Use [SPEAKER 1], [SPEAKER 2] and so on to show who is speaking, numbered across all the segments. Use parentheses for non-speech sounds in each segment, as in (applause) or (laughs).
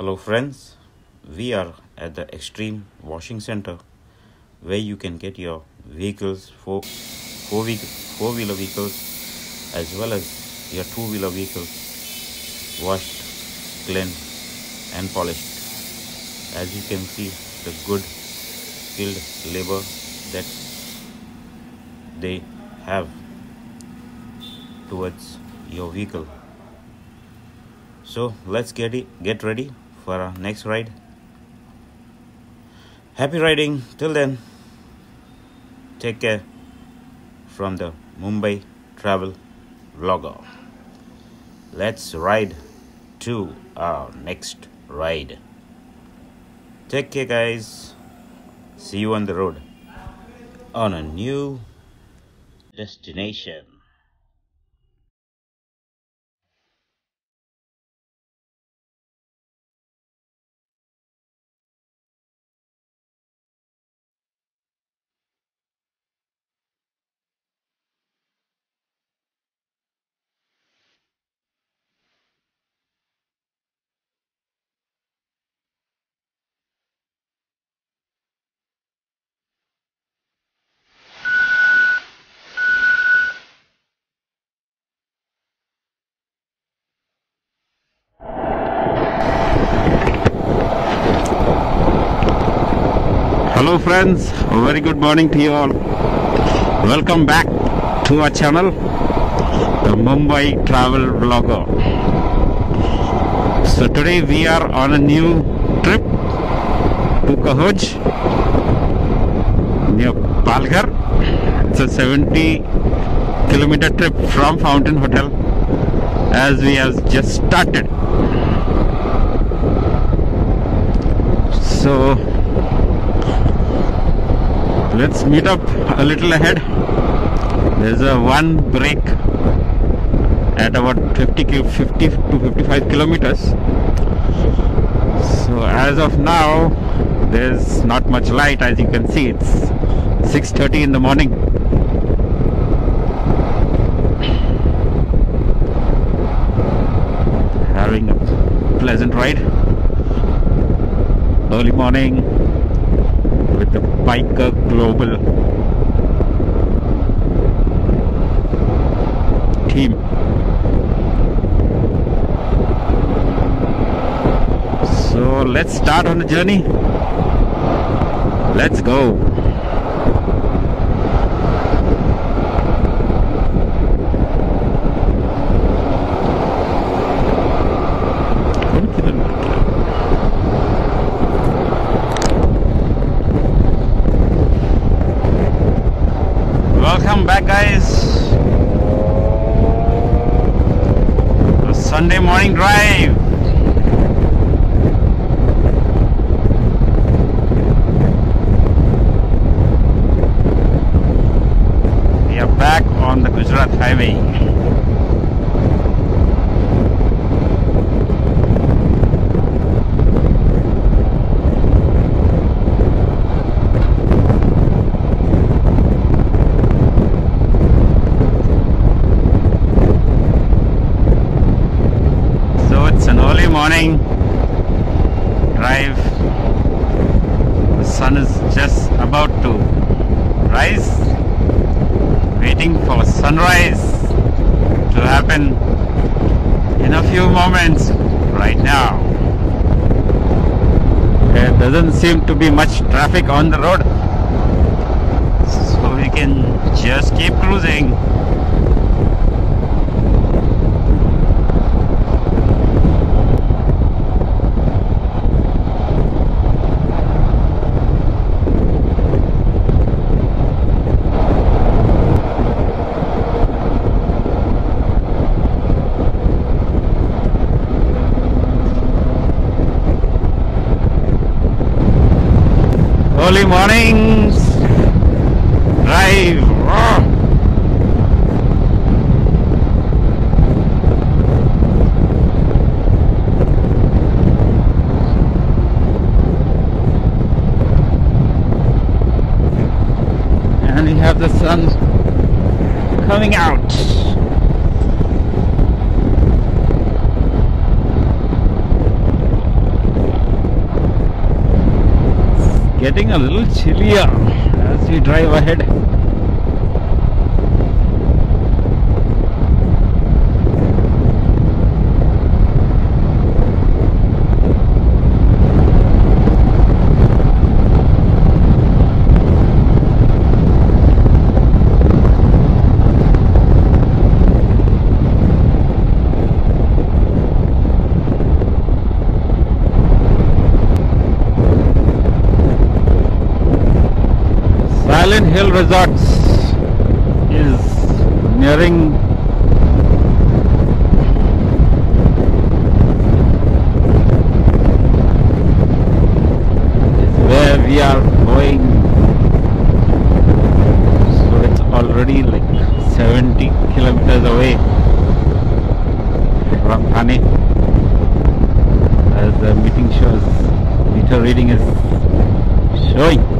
[SPEAKER 1] Hello, friends. We are at the Extreme Washing Center where you can get your vehicles, four, four, vehicle, four wheeler vehicles, as well as your two wheeler vehicles washed, cleaned, and polished. As you can see, the good skilled labor that they have towards your vehicle. So let's get it, get ready for our next ride. Happy riding till then. Take care from the Mumbai travel vlogger. Let's ride to our next ride. Take care, guys. See you on the road on a new destination. Hello friends, a very good morning to you all. Welcome back to our channel, the Mumbai Travel Vlogger. So today we are on a new trip to Kohoj near Palghar. It's a 70 kilometer trip from Fountain Hotel as we have just started. So let's meet up a little ahead. There's a one break at about 50 ki- 50 to 55 kilometers. So as of now there's not much light as you can see. It's 6:30 in the morning. Having a pleasant ride. Early morning with the Biker Global team. So let's start on the journey. Let's go. Welcome back, guys. The Sunday morning drive. We are back on the Gujarat Highway. So it's an early morning drive. The sun is just about to rise, waiting for sunrise to happen in a few moments right now. There doesn't seem to be much traffic on the road, so we can just keep cruising. Early mornings getting a little chillier as we drive ahead. Hill Resorts is nearing is where we are going. So it's already like 70 kilometers away from Thane as the meeting shows meter reading is showing.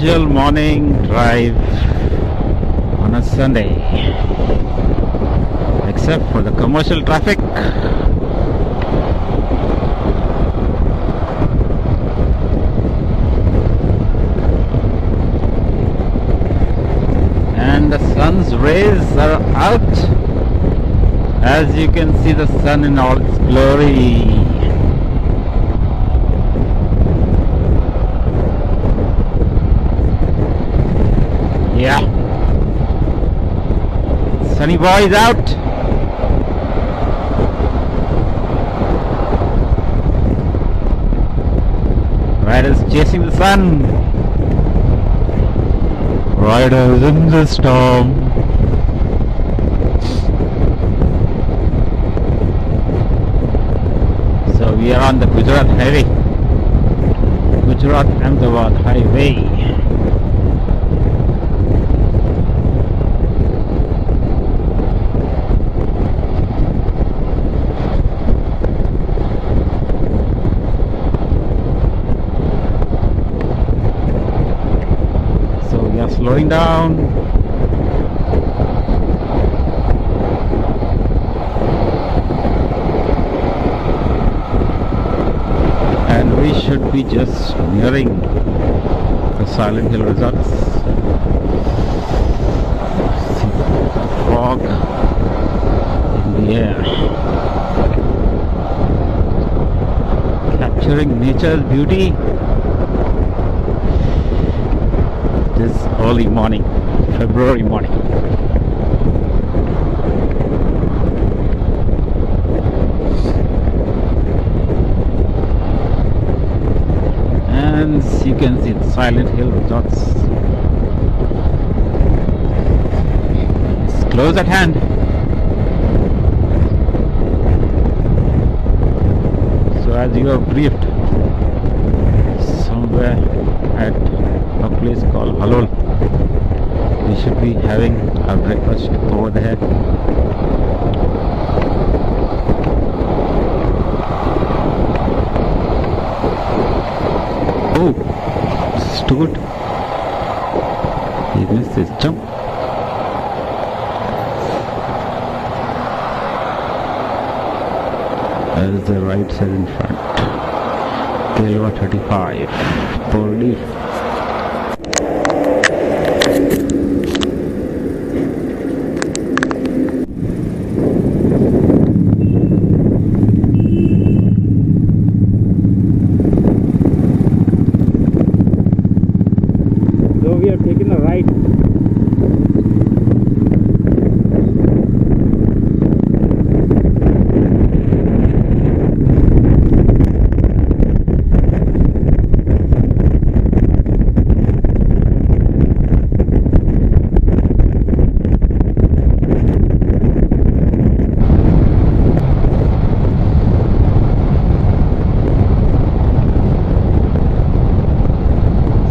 [SPEAKER 1] Casual morning drive on a Sunday. Except for the commercial traffic. And the sun's rays are out. As you can see the sun in all its glory. Sunny boy is out. Riders chasing the sun. Riders in the storm. So we are on the Gujarat Highway. Gujarat Ahmedabad Highway. So we are slowing down. And we should be just nearing the Silent Hill Resorts. Fog in the air. Capturing nature's beauty this early morning, February morning. And you can see the Silent Hill Resorts. It's close at hand. So as you are briefed, somewhere at a place called Halol. We should be having our breakfast over there. Oh, is too good. He missed his jump. Is the right side in front. Kelva 35. Pordy. So we are taking a right.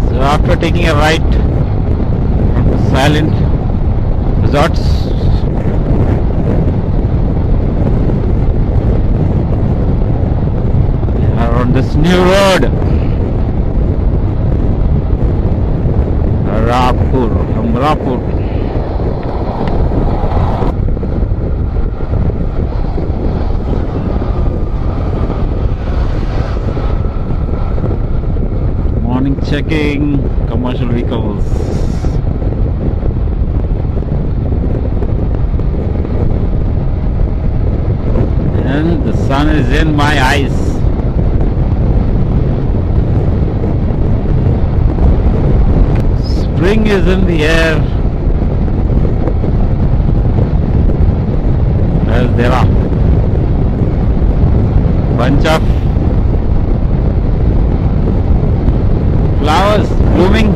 [SPEAKER 1] So after taking a right from Silent Resorts, we are on this new road. Rapur, Amrapur. Checking commercial vehicles. And the sun is in my eyes. Spring is in the air. As there are bunch of flowers blooming.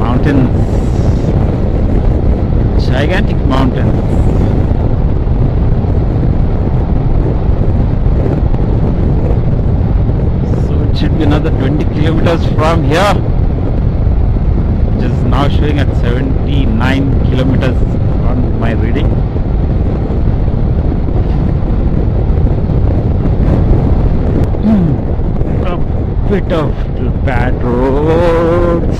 [SPEAKER 1] Mountains, gigantic mountains. So it should be another 20 kilometers from here now showing at 79 kilometers on my reading. A bit of bad roads.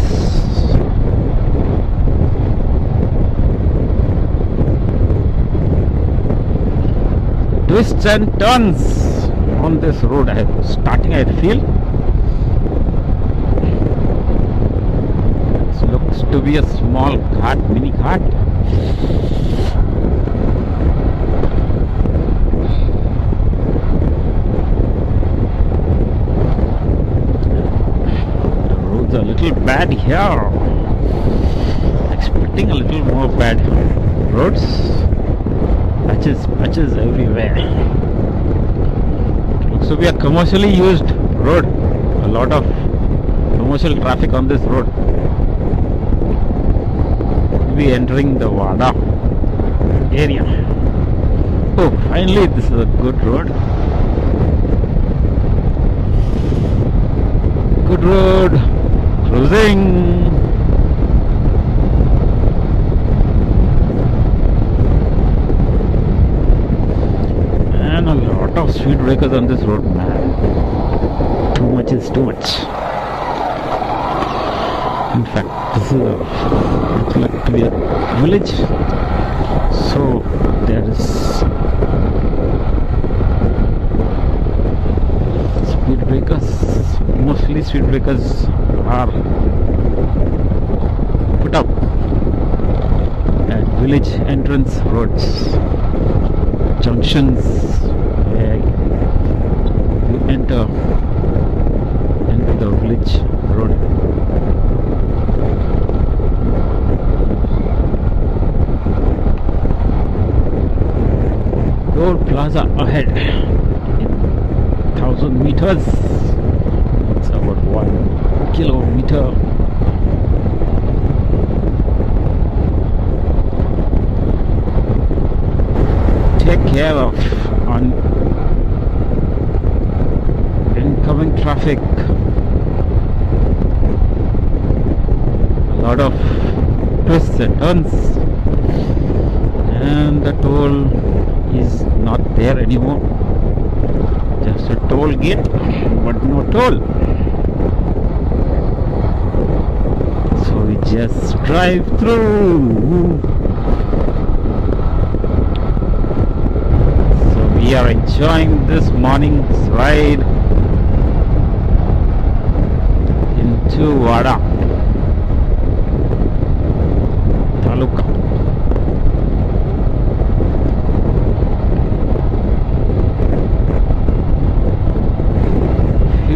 [SPEAKER 1] Twists and turns on this road. I starting I feel This looks to be a small cart, mini cart. The roads a little bad here. Expecting a little more bad roads. Patches, patches everywhere. Looks to be a commercially used road. A lot of commercial traffic on this road be entering the Wada ah. area. Oh, finally, this is a good road. Good road. Cruising. And a lot of speed breakers on this road, man. Too much is too much. In fact, this is a looks like to be a village. So there is speed breakers. Mostly speed breakers are put up at village entrance roads, junctions where you enter into the village road. Toll Plaza ahead. Thousand meters. It's about one kilometer. Take care of on incoming traffic. A lot of twists and turns. And the toll is not there anymore. Just a toll gate, but no toll. So we just drive through. So we are enjoying this morning's ride into Wada. Taluka.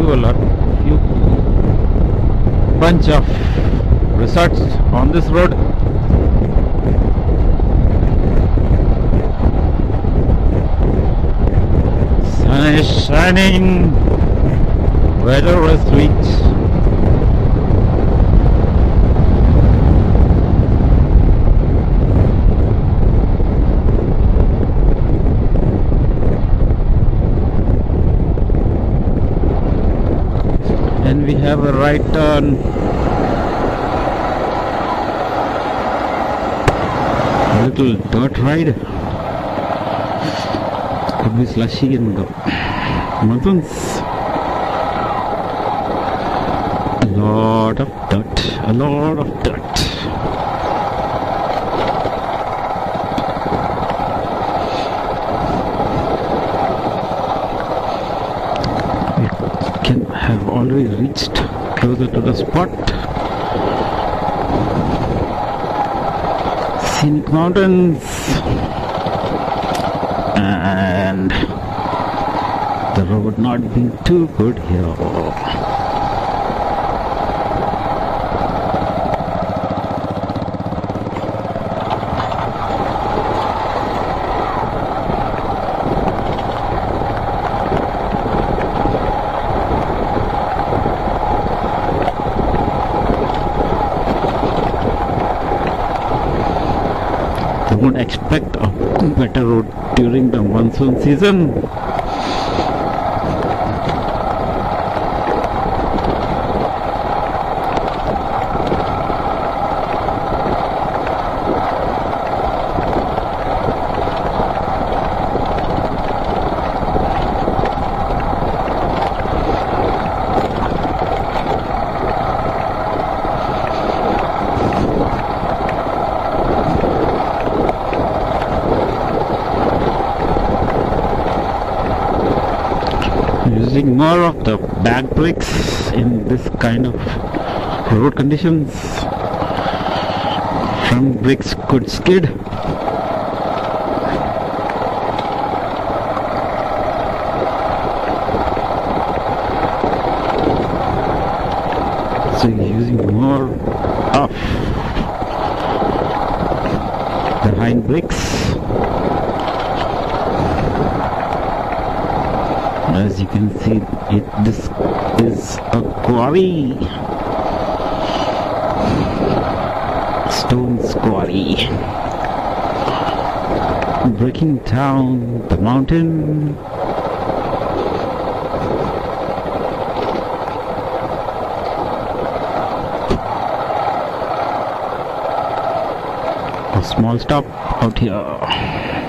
[SPEAKER 1] few a lot bunch of resorts on this road. Sun is shining weather is sweet and we have a right turn. A little dirt ride. Could be slushy in the mountains. A lot of dirt. A lot of dirt already reached closer to the spot. Scenic mountains and the road not being too good here. They won't expect a better road during the monsoon season. Using more of the back brakes in this kind of road conditions. Front brakes could skid. So using more of the hind brakes as you can see it this is a quarry. Stone quarry. Breaking down the mountain. A small stop out here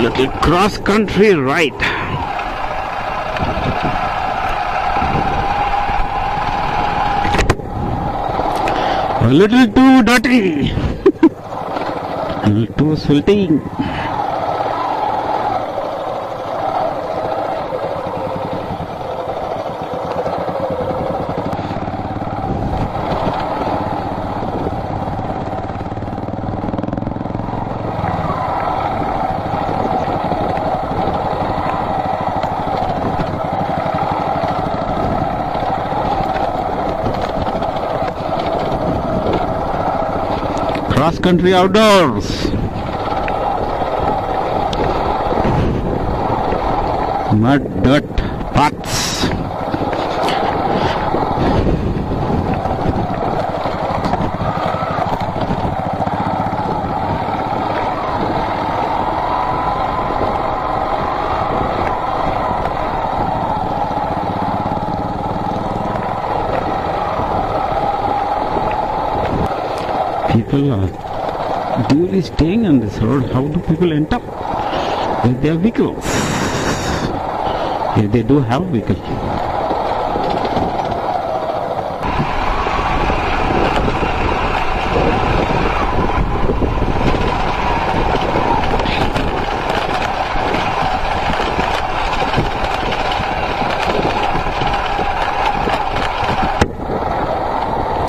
[SPEAKER 1] Little cross country ride. A little too dirty. (laughs) A little too sweating. Cross country outdoors. Mud, dirt, paths. People are duly staying on this road. How do people end up with their vehicles? If they do have vehicle.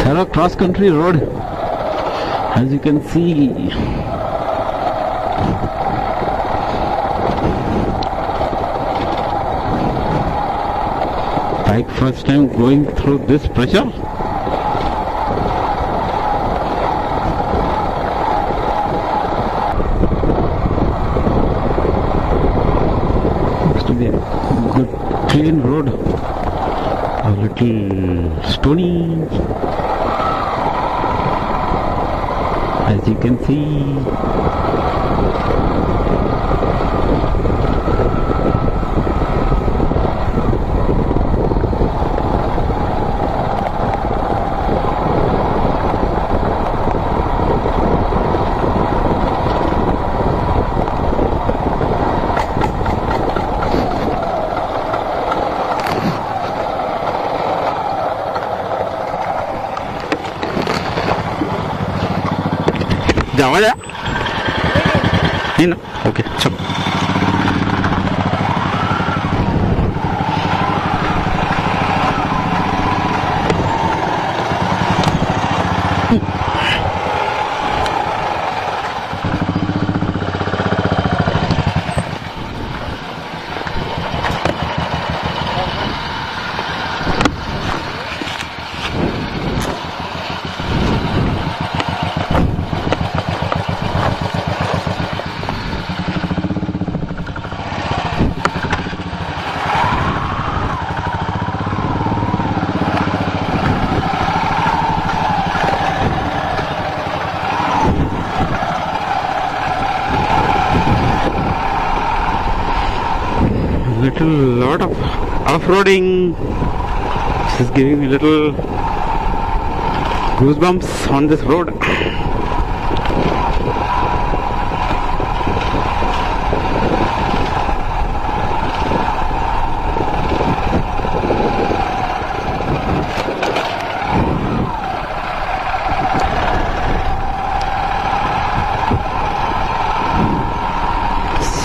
[SPEAKER 1] Thorough cross country road as you can see like first time going through this pressure. Looks to be a good clean road. A little stony as you can see Java okay चलो। Little lot of off-roading. This is giving me little goosebumps on this road.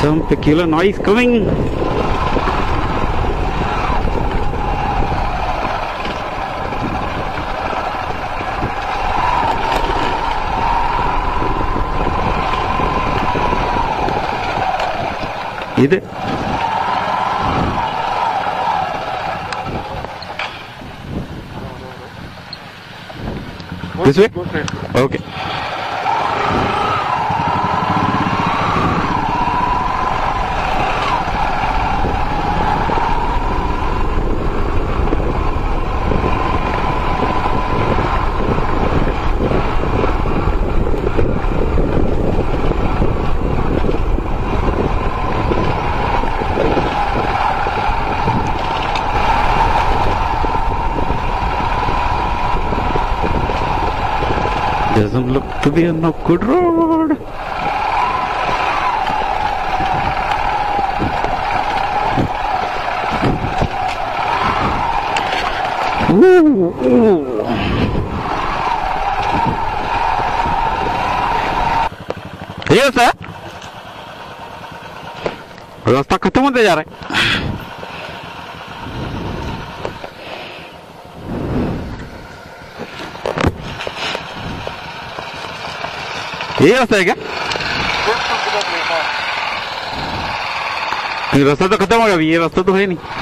[SPEAKER 1] Some peculiar noise coming ഇത് This way? Okay. Doesn't look to be a no good road. Ooh, ooh. ये ¿Qué es lo ¿Qué es lo ¿Qué es lo que ¿Qué es lo ¿Qué es ¿Qué es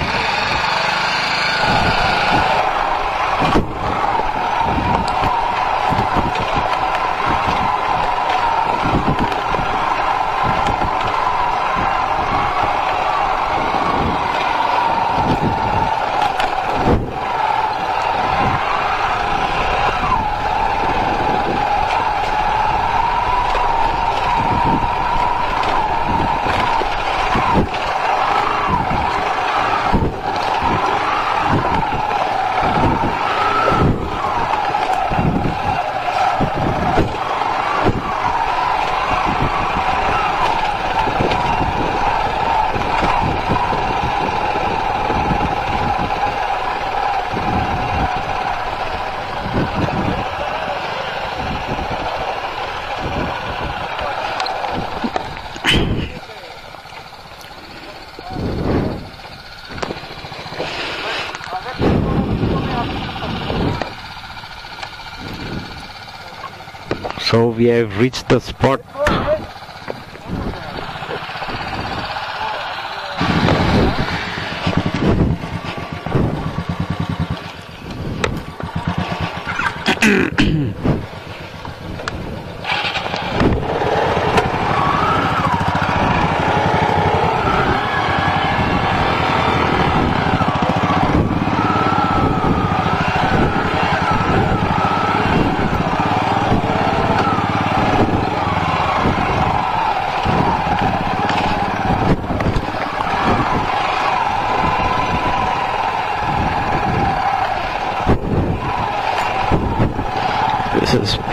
[SPEAKER 1] we have reached the spot.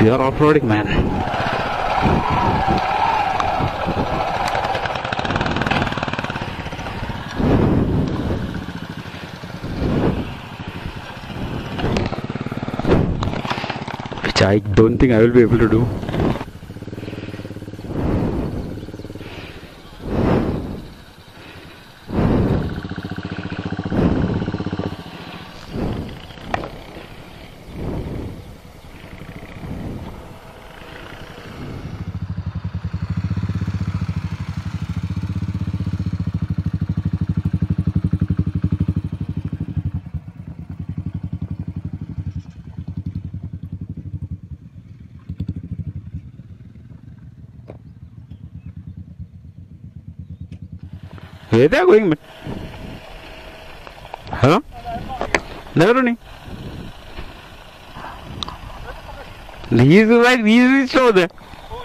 [SPEAKER 1] Pure off-roading, man. Which I don't think I will be able to do. Where they are going, man? Huh? They're running. He is right, he is over there.
[SPEAKER 2] Oh,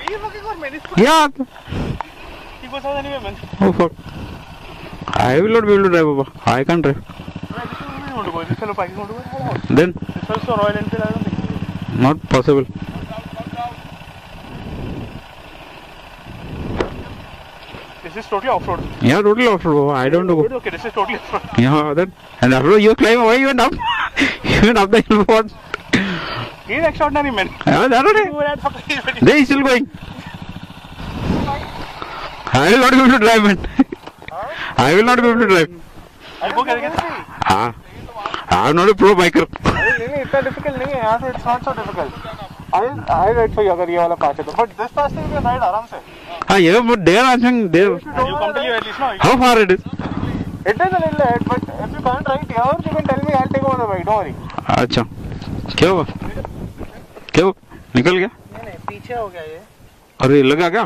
[SPEAKER 2] he's looking for me. This
[SPEAKER 1] Yeah.
[SPEAKER 2] he goes out anyway, man.
[SPEAKER 1] Oh fuck. I will not be able to drive, Papa. I can't drive.
[SPEAKER 2] Right, this is This is totally off-road.
[SPEAKER 1] Yeah, totally off road. I don't know.
[SPEAKER 2] Okay, this is totally off-road.
[SPEAKER 1] Yeah, then. And after you climb, why you went up? you went up the hill for?
[SPEAKER 2] He's extraordinary, man.
[SPEAKER 1] Yeah, that's.
[SPEAKER 2] That fucker.
[SPEAKER 1] They still going. I will not be able to drive, man. I will not be able to drive.
[SPEAKER 2] I'll go get again.
[SPEAKER 1] हाँ I am not a pro biker.
[SPEAKER 2] नहीं नहीं इतना difficult नहीं है से it's not so difficult I I ride for you अगर ये वाला पास है तो but this pass can ride आराम से
[SPEAKER 1] हाँ ये बहुत डेर आज
[SPEAKER 2] हम डेर फार इट इतना नहीं ले बट अभी बांट रही थी और तू tell me I take over the don't worry
[SPEAKER 1] अच्छा। क्यों बस क्यों निकल गया?
[SPEAKER 2] नहीं नहीं पीछे हो गया ये।
[SPEAKER 1] अरे लगा क्या?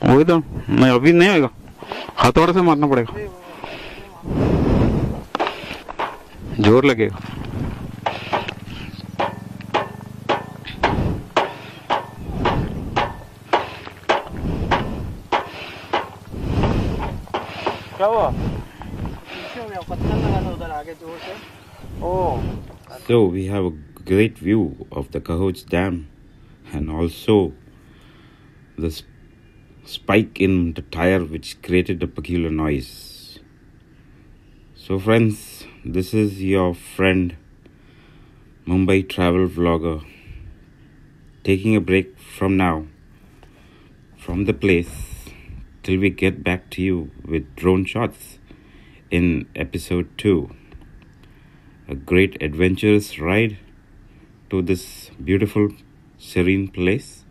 [SPEAKER 1] वही तो मैं अभी नहीं होगा हाथों से मारना पड़ेगा। ज़ोर लगेगा।
[SPEAKER 2] Кого? Oh.
[SPEAKER 3] So we have a great view of the Kohoj Dam and also the spike in the tire which created the peculiar noise. So friends, this is your friend Mumbai travel vlogger taking a break from now from the place till we get back to you with drone shots in episode 2 a great adventurous ride to this beautiful serene place.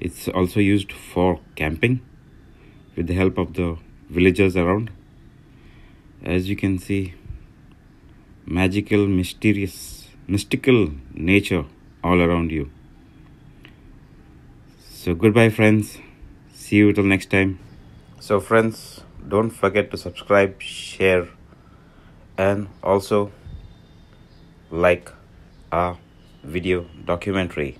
[SPEAKER 3] It's also used for camping with the help of the villagers around. As you can see magical mysterious mystical nature all around you. So goodbye friends see you till next time. So friends don't forget to subscribe share and also like our video documentary